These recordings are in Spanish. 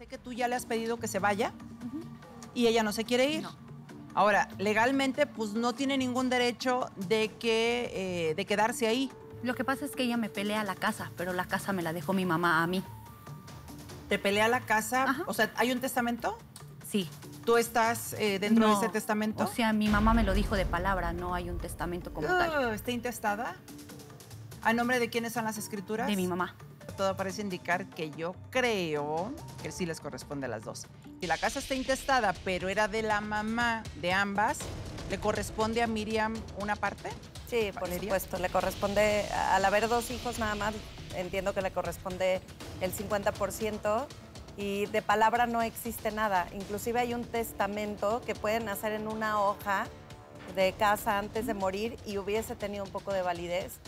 Sé que tú ya le has pedido que se vaya y ella no se quiere ir. No. Ahora, legalmente, pues no tiene ningún derecho de, que, eh, de quedarse ahí. Lo que pasa es que ella me pelea la casa, pero la casa me la dejó mi mamá a mí. Te pelea la casa. Ajá. O sea, ¿hay un testamento? Sí. ¿Tú estás eh, dentro No. de ese testamento? O sea, mi mamá me lo dijo de palabra, no hay un testamento como tal. Uh, ¿Está intestada? ¿A nombre de quiénes son las escrituras? De mi mamá. Todo parece indicar que yo creo que sí les corresponde a las dos. Si la casa está intestada, pero era de la mamá de ambas, ¿le corresponde a Miriam una parte? Sí, por Valeria. supuesto. Le corresponde, al haber dos hijos nada más, entiendo que le corresponde el 50% y de palabra no existe nada. Inclusive hay un testamento que pueden hacer en una hoja de casa antes de morir y hubiese tenido un poco de validez.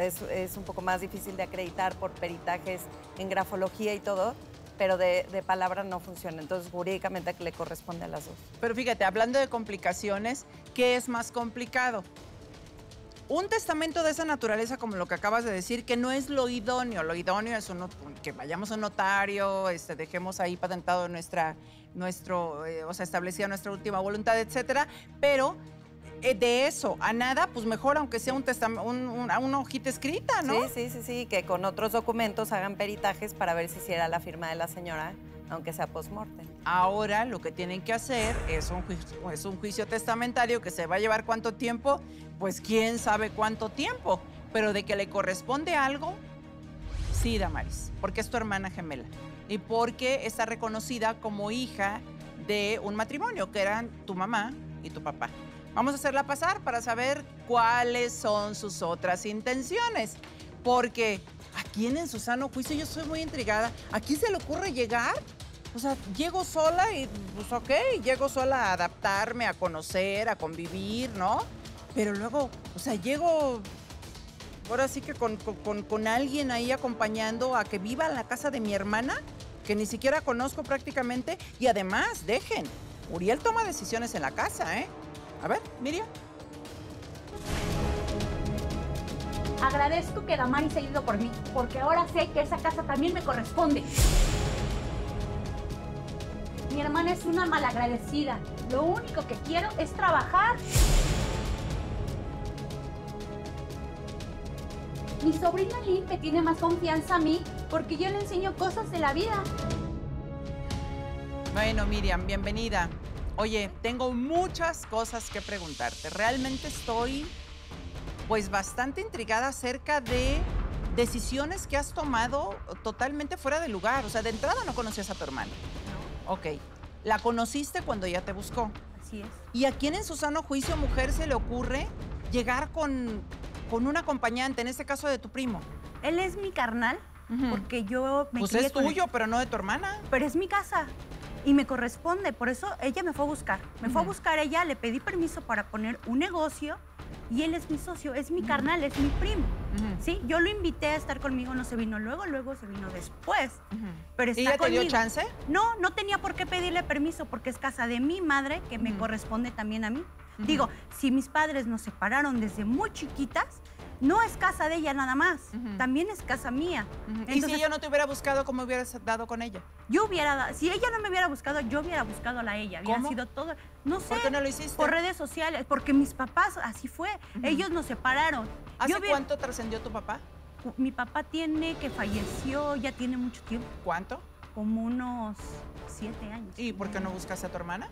Es, es un poco más difícil de acreditar por peritajes en grafología y todo, pero de, de palabra no funciona. Entonces, jurídicamente le corresponde a las dos. Pero fíjate, hablando de complicaciones, ¿qué es más complicado? Un testamento de esa naturaleza, como lo que acabas de decir, que no es lo idóneo. Lo idóneo es uno, que vayamos a un notario, este, dejemos ahí patentado nuestra, nuestro, eh, o sea, establecida nuestra última voluntad, etcétera. Pero de eso a nada, pues mejor aunque sea un un- una, una hojita escrita, ¿no? Sí, sí, sí, sí, que con otros documentos hagan peritajes para ver si era la firma de la señora, aunque sea post-mortem. Ahora lo que tienen que hacer es un, juicio, es un juicio testamentario que se va a llevar cuánto tiempo, pues quién sabe cuánto tiempo, pero de que le corresponde algo, sí, Damaris, porque es tu hermana gemela y porque está reconocida como hija de un matrimonio, que eran tu mamá y tu papá. Vamos a hacerla pasar para saber cuáles son sus otras intenciones, porque ¿a quién en su sano juicio? Yo soy muy intrigada. ¿A quién se le ocurre llegar? O sea, llego sola y pues ok, llego sola a adaptarme, a conocer, a convivir, ¿no? Pero luego, o sea, llego ahora sí que con, con- con- alguien ahí acompañando a que viva en la casa de mi hermana, que ni siquiera conozco prácticamente, y además, dejen, Uriel toma decisiones en la casa, ¿eh? A ver, Miriam. Agradezco que Damaris haya ido por mí, porque ahora sé que esa casa también me corresponde. Mi hermana es una malagradecida. Lo único que quiero es trabajar. Mi sobrina Lynn me tiene más confianza a mí porque yo le enseño cosas de la vida. Bueno, Miriam, bienvenida. Oye, tengo muchas cosas que preguntarte. Realmente estoy, pues, bastante intrigada acerca de decisiones que has tomado totalmente fuera de lugar. O sea, de entrada no conocías a tu hermana. Ok. La conociste cuando ya te buscó. Así es. ¿Y a quién en su sano juicio, mujer, se le ocurre llegar con, con un acompañante, en este caso de tu primo? Él es mi carnal porque yo me Pues es con tuyo, pero no de tu hermana. Pero es mi casa y me corresponde. Por eso ella me fue a buscar. Me fue a buscar ella, le pedí permiso para poner un negocio y él es mi socio, es mi carnal, es mi primo. Sí, yo lo invité a estar conmigo, no se vino luego, luego se vino después. Pero está ¿Y ella te dio conmigo. chance? No, no tenía por qué pedirle permiso porque es casa de mi madre que me corresponde también a mí. Digo, si mis padres nos separaron desde muy chiquitas, no es casa de ella nada más, también es casa mía. Y si ella no te hubiera buscado, ¿cómo hubieras dado con ella? Yo hubiera, da- si ella no me hubiera buscado, yo hubiera buscado a la ella. Hubiera ¿Cómo? sido todo, no sé, ¿Por qué no lo hiciste? por redes sociales, porque mis papás así fue. Ellos nos separaron. ¿Hace Yo cuánto trascendió tu papá? Mi papá tiene que falleció, ya tiene mucho tiempo, ¿Cuánto? como unos siete años. ¿Y por qué no buscas a tu hermana?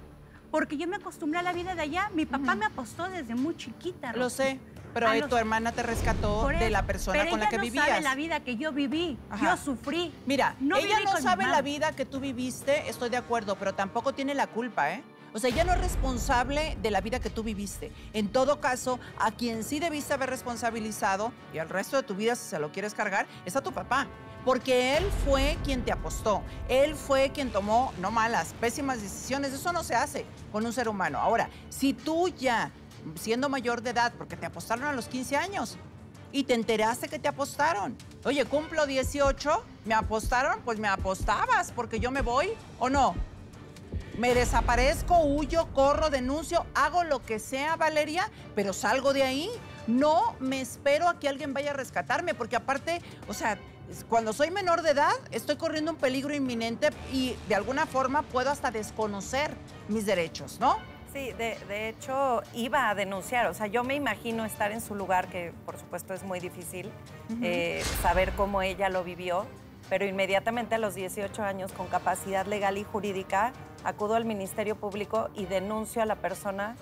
Porque yo me acostumbré a la vida de allá. Mi papá me apostó desde muy chiquita. Lo Rosy. sé, pero eh, los- tu hermana te rescató de la persona Pero con la ella que no vivías. sabe la vida que yo viví. Ajá. Yo sufrí. Mira, No ella no sabe la vida que tú viviste, estoy de acuerdo, pero tampoco tiene la culpa, ¿eh? O sea, ella no es responsable de la vida que tú viviste. En todo caso, a quien sí debiste haber responsabilizado y al resto de tu vida, si se lo quieres cargar, es a tu papá. Porque él fue quien te apostó. Él fue quien tomó, no malas, pésimas decisiones. Eso no se hace con un ser humano. Ahora, si tú ya, siendo mayor de edad, porque te apostaron a los 15 años, y te enteraste que te apostaron. Oye, cumplo 18, me apostaron, pues me apostabas porque yo me voy o no. Me desaparezco, huyo, corro, denuncio, hago lo que sea, Valeria, pero salgo de ahí. No me espero a que alguien vaya a rescatarme, porque aparte, o sea, Cuando soy menor de edad, estoy corriendo un peligro inminente y de alguna forma puedo hasta desconocer mis derechos, ¿no? Sí, de, de hecho iba a denunciar, o sea, yo me imagino estar en su lugar, que por supuesto es muy difícil eh, saber cómo ella lo vivió, pero inmediatamente a los 18 años, con capacidad legal y jurídica, acudo al Ministerio Público y denuncio a la persona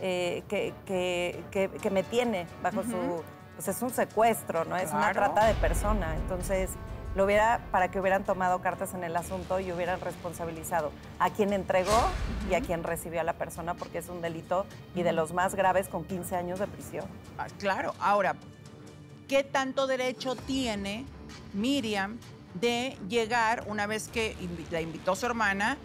eh, que, que- que- que me tiene bajo su... Pues es un secuestro, ¿no? Es una trata de persona. Entonces, lo hubiera, para que hubieran tomado cartas en el asunto y hubieran responsabilizado a quien entregó y a quien recibió a la persona, porque es un delito y de los más graves con 15 años de prisión. Ah, Claro, ahora, ¿qué tanto derecho tiene Miriam de llegar una vez que la invitó su hermana?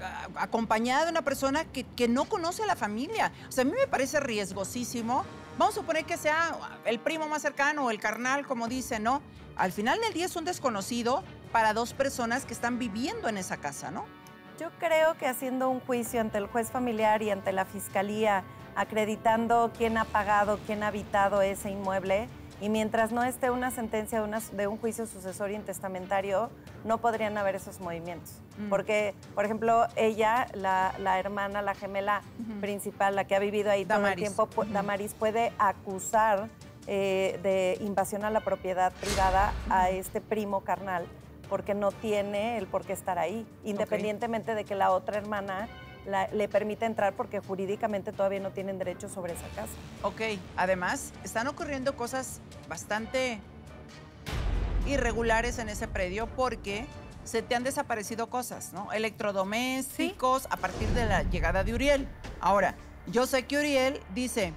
a- acompañada de una persona que, que no conoce a la familia. O sea, a mí me parece riesgosísimo. Vamos a suponer que sea el primo más cercano o el carnal, como dice, ¿no? Al final del día es un desconocido para dos personas que están viviendo en esa casa, ¿no? Yo creo que haciendo un juicio ante el juez familiar y ante la fiscalía, acreditando quién ha pagado, quién ha habitado ese inmueble, y mientras no esté una sentencia de, una- de un juicio sucesorio intestamentario, no podrían haber esos movimientos. Mm. Porque, por ejemplo, ella, la, la hermana, la gemela principal, la que ha vivido ahí todo el tiempo, pu- Ujú. Damaris puede acusar eh, de invasión a la propiedad privada a este primo carnal porque no tiene el por qué estar ahí, independientemente de que la otra hermana la- le permita entrar porque jurídicamente todavía no tienen derecho sobre esa casa. Ok, además están ocurriendo cosas bastante irregulares en ese predio porque se te han desaparecido cosas, ¿no? Electrodomésticos a partir de la llegada de Uriel. Ahora, yo sé que Uriel dice,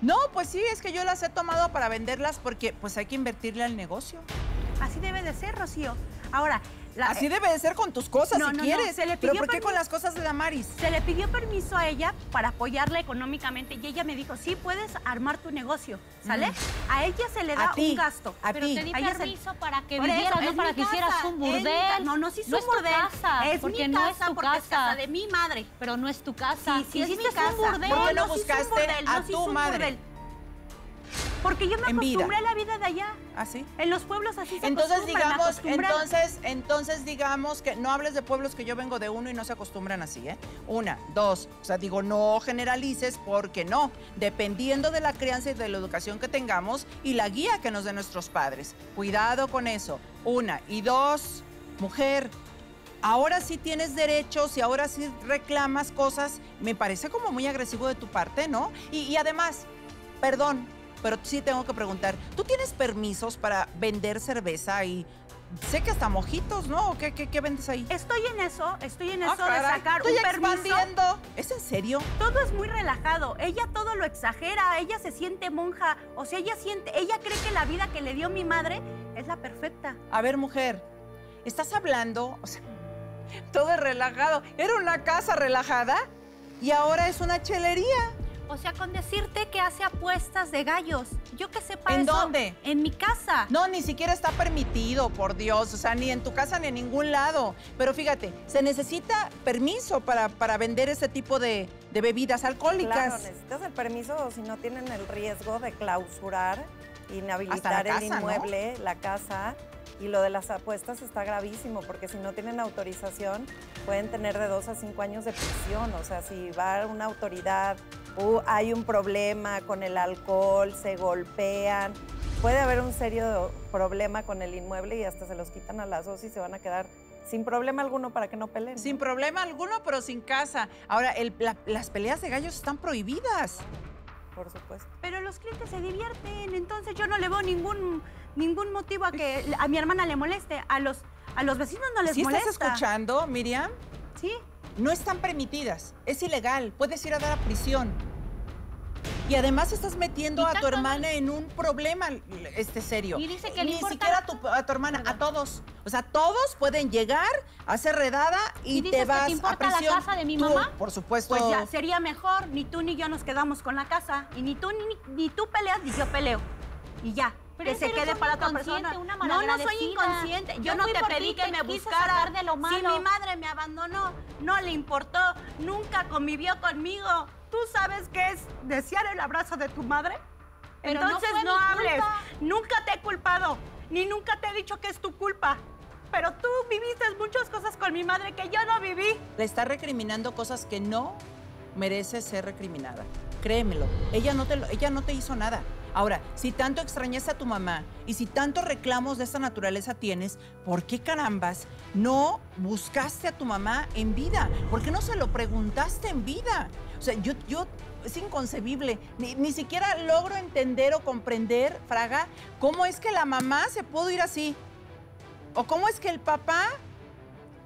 no, pues sí, es que yo las he tomado para venderlas porque pues hay que invertirle al negocio. Así debe de ser, Rocío. Ahora, la- Así debe de ser con tus cosas No, si no, no, quieres. se le Pero ¿por qué con las cosas de Damaris? se le pidió permiso a ella para apoyarla económicamente y ella me dijo, sí, puedes armar tu negocio, ¿sale? A ella se le Mm. A da ti, un gasto. a Pero ti. te di A ella se- permiso para que vivieras, no para que hicieras casa, un burdel. No, no, sí es no un es tu burdel. casa, Es porque mi no casa, es tu porque es casa. casa de mi madre. Pero no es tu casa. Sí, sí, es mi casa. un burdel. ¿Por qué no sí es un buscaste a tu madre? Porque yo me En vida. acostumbré a la vida de allá. ¿Ah, sí? En los pueblos así se Entonces digamos, entonces, entonces digamos que no hables de pueblos que yo vengo de uno y no se acostumbran así, ¿eh? Una, dos, o sea, digo, no generalices porque no, dependiendo de la crianza y de la educación que tengamos y la guía que nos den nuestros padres. Cuidado con eso. Una y dos, mujer. Ahora sí tienes derechos y ahora sí reclamas cosas. Me parece como muy agresivo de tu parte, ¿no? Y, y además, perdón, pero sí tengo que preguntar, ¿tú tienes permisos para vender cerveza y sé que hasta mojitos, ¿no? ¿Qué, qué, qué vendes ahí? Estoy en eso, estoy en Ah, eso de sacar estoy un permiso. expandiendo. ¿Es en serio? Todo es muy relajado. Ella todo lo exagera. Ella se siente monja. O sea, ella siente, ella cree que la vida que le dio mi madre es la perfecta. A ver, mujer, estás hablando, o sea, todo es relajado. Era una casa relajada y ahora es una chelería. O sea, con decirte que hace apuestas de gallos. Yo que sepa ¿En eso, dónde? En mi casa. No, ni siquiera está permitido, por Dios. O sea, ni en tu casa ni en ningún lado. Pero fíjate, se necesita permiso para, para vender ese tipo de, de bebidas Claro, alcohólicas. necesitas el permiso o si no tienen el riesgo de clausurar, Hasta inhabilitar el inmueble, la casa. Y lo de las apuestas está gravísimo porque si no tienen autorización pueden tener de dos a cinco años de prisión. O sea, si va una autoridad o hay un problema con el alcohol, se golpean, puede haber un serio problema con el inmueble y hasta se los quitan a las dos y se van a quedar sin problema alguno para que no peleen. Sin problema alguno, pero sin casa. Ahora, el- la- las peleas de gallos están prohibidas. Por supuesto. Pero los clientes se divierten, entonces yo no le veo ningún, ningún motivo a que a mi hermana le moleste. A los, a los vecinos no les ¿Sí molesta. estás escuchando, Miriam? Sí. No están permitidas. Es ilegal. Puedes ir a dar a prisión. Y además estás metiendo a tu hermana en un problema este serio. Y dice que Ni importa- siquiera a tu, a tu hermana, a todos. O sea, todos pueden llegar, hacer redada y, ¿Y te dices que te vas a importa la prisión. casa de mi Tú, mamá? Por supuesto. Pues ya sería mejor, ni tú ni yo nos quedamos con la casa. Y ni tú ni, ni tú peleas, ni yo peleo. Y ya. Pero que se quede para otra persona. una no, no soy inconsciente. Yo, Yo no te pedí que me sacar de lo Si malo. mi madre me abandonó, no le importó, nunca convivió conmigo. ¿Tú sabes qué es desear el abrazo de tu madre? Pero Entonces no, hables. culpa. Nunca te he culpado. ni nunca te he dicho que es tu culpa. Pero tú viviste muchas cosas con mi madre que yo no viví. Le está recriminando cosas que no merece ser recriminada. Créemelo, ella no te, lo- ella no te hizo nada. Ahora, si tanto extrañaste a tu mamá y si tantos reclamos de esta naturaleza tienes, ¿por qué carambas no buscaste a tu mamá en vida? ¿Por qué no se lo preguntaste en vida? O sea, yo, yo es inconcebible. Ni, ni siquiera logro entender o comprender, Fraga, cómo es que la mamá se pudo ir así. O cómo es que el papá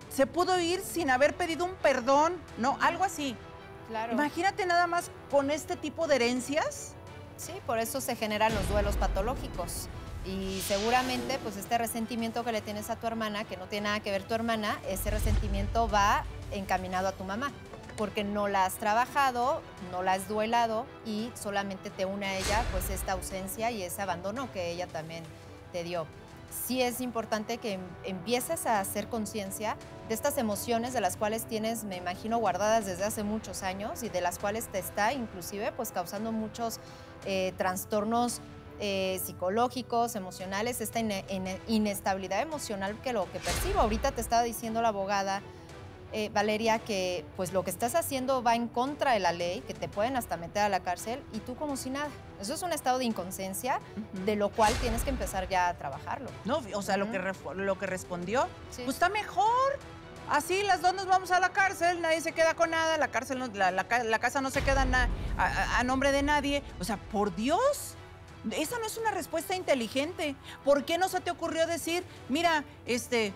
se pudo ir sin haber pedido un perdón, ¿no? Algo así. Claro. Imagínate nada más con este tipo de herencias. Sí, por eso se generan los duelos patológicos. Y seguramente, pues este resentimiento que le tienes a tu hermana, que no tiene nada que ver tu hermana, ese resentimiento va encaminado a tu mamá, porque no la has trabajado, no la has duelado y solamente te une a ella, pues esta ausencia y ese abandono que ella también te dio. Sí es importante que em- empieces a hacer conciencia de estas emociones de las cuales tienes, me imagino, guardadas desde hace muchos años y de las cuales te está inclusive pues causando muchos eh, trastornos eh, psicológicos, emocionales, esta ine- ine- inestabilidad emocional que lo que percibo. Ahorita te estaba diciendo la abogada eh, Valeria que pues lo que estás haciendo va en contra de la ley, que te pueden hasta meter a la cárcel y tú como si nada. Eso es un estado de inconsciencia de lo cual tienes que empezar ya a trabajarlo. No, o sea, lo, que lo que respondió, Sí. pues está mejor. Así las dos nos vamos a la cárcel, nadie se queda con nada, la cárcel, no- la, la ca- la casa no se queda na- a, a- a nombre de nadie. O sea, por Dios, esa no es una respuesta inteligente. ¿Por qué no se te ocurrió decir, mira, este,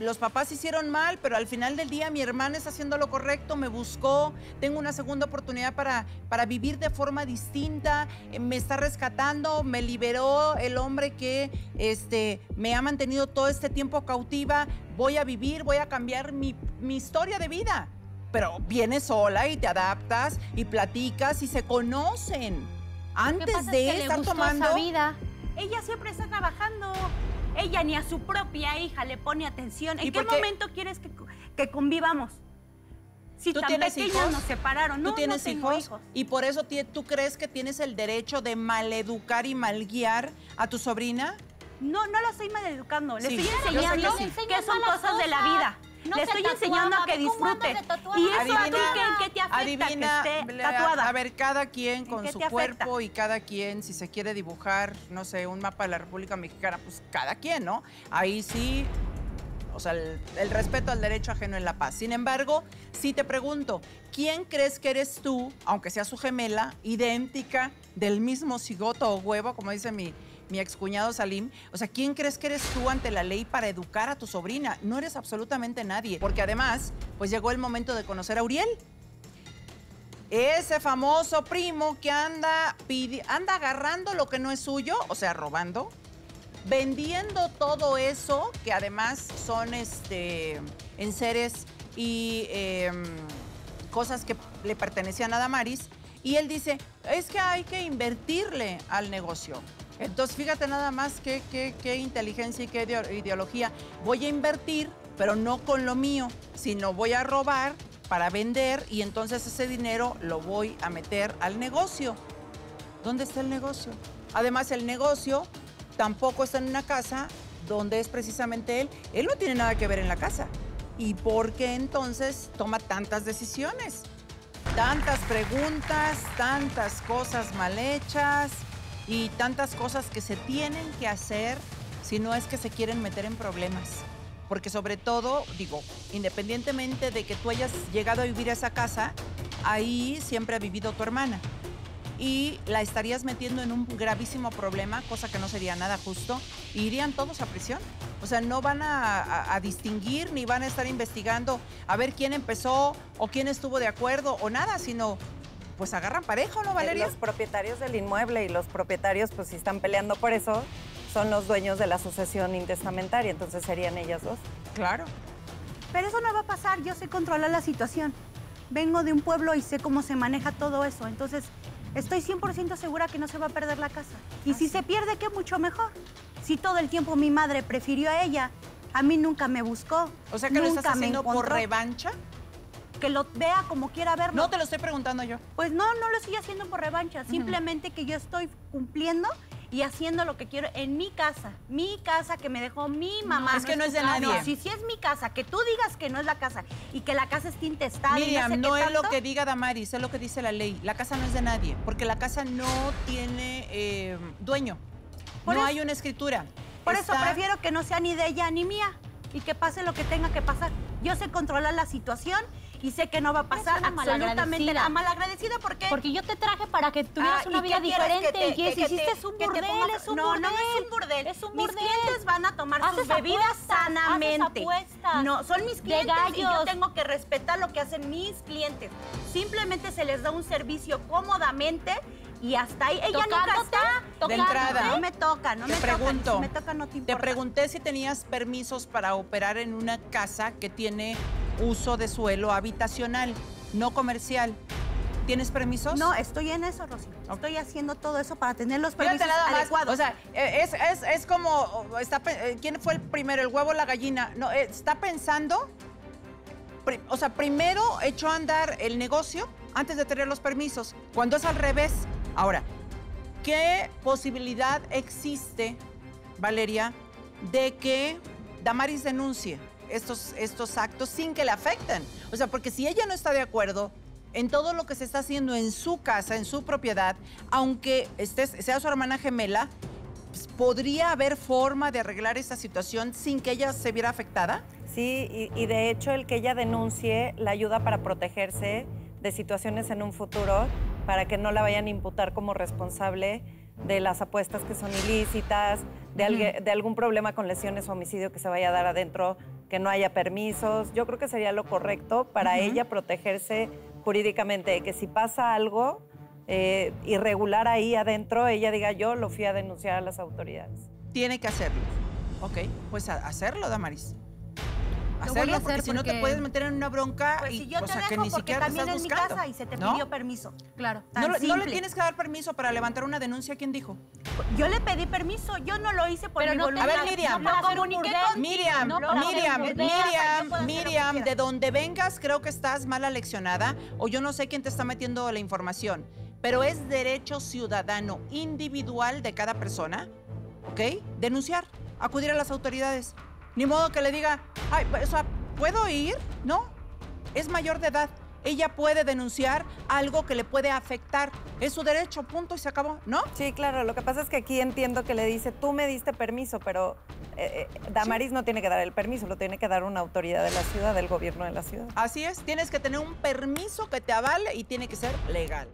los papás hicieron mal, pero al final del día mi hermana está haciendo lo correcto, me buscó, tengo una segunda oportunidad para, para vivir de forma distinta, eh, me está rescatando, me liberó el hombre que este, me ha mantenido todo este tiempo cautiva, voy a vivir, voy a cambiar mi, mi historia de vida. Pero vienes sola y te adaptas y platicas y se conocen. Antes de es que le estar tomando... esa vida. Ella siempre está trabajando. Ella ni a su propia hija le pone atención. ¿Y ¿En qué momento quieres que, que convivamos? Si ¿Tú tan tienes pequeños hijos? nos separaron. No, ¿Tú tienes no tengo hijos? Y por eso tú crees que tienes el derecho de maleducar y malguiar a tu sobrina? No, no la estoy maleducando. Le Sí, estoy que enseñando sí. que son cosas de la vida. No Le se estoy tatuaba, enseñando a que disfrute. Y eso Adivina- a ti ¿qué, qué te afecta Adivina, que esté tatuada. a ver, cada quien ¿En con su cuerpo y cada quien, si se quiere dibujar, no sé, un mapa de la República Mexicana, pues cada quien, ¿no? Ahí sí, o sea, el, el respeto al derecho ajeno en la paz. Sin embargo, sí te pregunto, ¿quién crees que eres tú, aunque sea su gemela, idéntica, del mismo cigoto o huevo, como dice mi, mi excuñado Salim? O sea, ¿quién crees que eres tú ante la ley para educar a tu sobrina? No eres absolutamente nadie, porque además, pues llegó el momento de conocer a Uriel. Ese famoso primo que anda, anda agarrando lo que no es suyo, o sea, robando, vendiendo todo eso, que además son este, enseres y em, cosas que le pertenecían a Damaris. Y él dice, es que hay que invertirle al negocio. Entonces, fíjate nada más qué, qué- qué inteligencia y qué ideo- ideología. Voy a invertir, pero no con lo mío, sino voy a robar para vender y entonces ese dinero lo voy a meter al negocio. ¿Dónde está el negocio? Además, el negocio tampoco está en una casa donde es precisamente él. Él no tiene nada que ver en la casa. ¿Y por qué entonces toma tantas decisiones? Tantas preguntas, tantas cosas mal hechas y tantas cosas que se tienen que hacer si no es que se quieren meter en problemas. Porque sobre todo, digo, independientemente de que tú hayas llegado a vivir a esa casa, ahí siempre ha vivido tu hermana y la estarías metiendo en un gravísimo problema, cosa que no sería nada justo, y irían todos a prisión. O sea, no van a, a- a distinguir ni van a estar investigando a ver quién empezó o quién estuvo de acuerdo o nada, sino pues agarran parejo, ¿no, Valeria? Los propietarios del inmueble y los propietarios, pues si están peleando por eso, son los dueños de la sucesión intestamentaria, entonces serían ellas dos. Claro. Pero eso no va a pasar, yo sé controlar la situación. Vengo de un pueblo y sé cómo se maneja todo eso, entonces estoy 100% segura que no se va a perder la casa. Y si se pierde, qué mucho mejor. Si todo el tiempo mi madre prefirió a ella, a mí nunca me buscó. O sea que lo nunca estás me haciendo por revancha. Que lo vea como quiera verlo. No te lo estoy preguntando yo. Pues no, no lo estoy haciendo por revancha, simplemente que yo estoy cumpliendo y haciendo lo que quiero en mi casa, mi casa que me dejó mi mamá. es que no es tu de casa. nadie. si, si es mi casa, que tú digas que no es la casa y que la casa está intestada y no Miriam, sé no es lo tanto, que diga Damaris, es lo que dice la ley. La casa no es de nadie, porque la casa no tiene eh, dueño. Por no eso- hay una escritura. Por eso Está- prefiero que no sea ni de ella ni mía y que pase lo que tenga que pasar. Yo sé controlar la situación y sé que no va a pasar una absolutamente malagradecida. nada. Malagradecida porque... Porque yo te traje para que tuvieras Ah, una ¿y vida qué diferente. Que te- y que que- que hiciste te- un burdel, ponga- es un no, burdel. no, no es un burdel. Es un Mis burdel. clientes van a tomar sus Haces bebidas apuestas, haces sanamente. apuestas. No, son mis clientes y yo tengo que respetar lo que hacen mis clientes. Simplemente se les da un servicio cómodamente y hasta ahí. Ella nunca Tocándote, está. De entrada. No me toca, no Te me toca. pregunto, Si me toca, no te Te pregunté si tenías permisos para operar en una casa que tiene uso de suelo habitacional, no comercial. ¿Tienes permisos? No, estoy en eso, Rosy. Estoy haciendo todo eso para tener los Fíjate permisos más. adecuados. O sea, eh, es, es- es como, está, eh, ¿quién fue el primero, el huevo o la gallina? No, eh, está pensando, o sea, primero echó a andar el negocio antes de tener los permisos, cuando es al revés. Ahora, ¿qué posibilidad existe, Valeria, de que Damaris denuncie estos, estos actos sin que le afecten? O sea, porque si ella no está de acuerdo en todo lo que se está haciendo en su casa, en su propiedad, aunque estés, sea su hermana gemela, pues, ¿podría haber forma de arreglar esta situación sin que ella se viera afectada? Sí, y, y de hecho el que ella denuncie la ayuda para protegerse de situaciones en un futuro, para que no la vayan a imputar como responsable de las apuestas que son ilícitas, de, algue- de algún problema con lesiones o homicidio que se vaya a dar adentro, que no haya permisos. Yo creo que sería lo correcto para ella protegerse jurídicamente, que si pasa algo eh, irregular ahí adentro, ella diga yo lo fui a denunciar a las autoridades. Tiene que hacerlo. Ok, pues hacerlo, Damaris. Lo voy a Hacerlo, porque si no te puedes meter en una bronca Pues y si yo o te sea, que dejo ni porque siquiera te también estás es mi buscando. casa y se te ¿no? pidió permiso. Claro. Tan ¿No, le- no le tienes que dar permiso para levantar una denuncia? ¿Quién dijo? Yo le pedí permiso, yo no lo hice por Pero mi no voluntad. A ver, Miriam. Un comuniqué contigo. Miriam, no, Miriam, Miriam, que Miriam, de donde vengas creo que estás mal aleccionada o yo no sé quién te está metiendo la información, pero es derecho ciudadano individual de cada persona, ¿ok? Denunciar, acudir a las autoridades. Ni modo que le diga, ay, o sea, ¿puedo ir? No, es mayor de edad. Ella puede denunciar algo que le puede afectar. Es su derecho, punto, y se acabó, ¿no? Sí, claro. Lo que pasa es que aquí entiendo que le dice, tú me diste permiso, pero eh, eh, Damaris no tiene que dar el permiso, lo tiene que dar una autoridad de la ciudad, del gobierno de la ciudad. Así es, tienes que tener un permiso que te avale y tiene que ser legal.